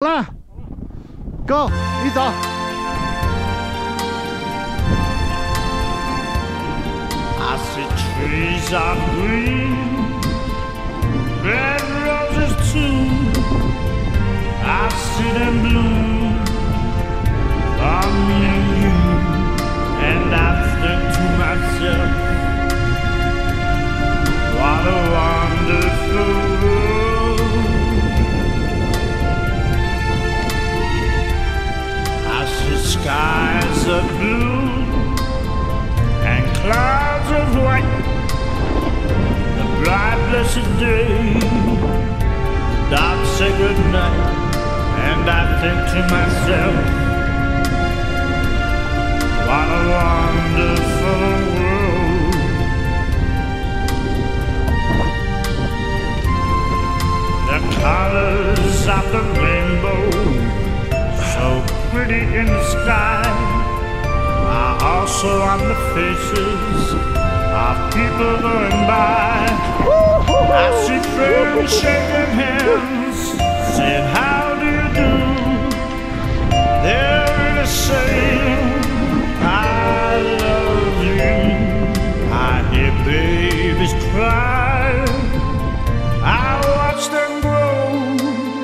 啦，Go，你走。 I see trees are green, Of blue and clouds of white. The bright blessed day, dark sacred night, and I think to myself, what a wonderful world. The colors of the rainbow, so pretty in the sky also on the faces of people going by. I see friends shaking hands,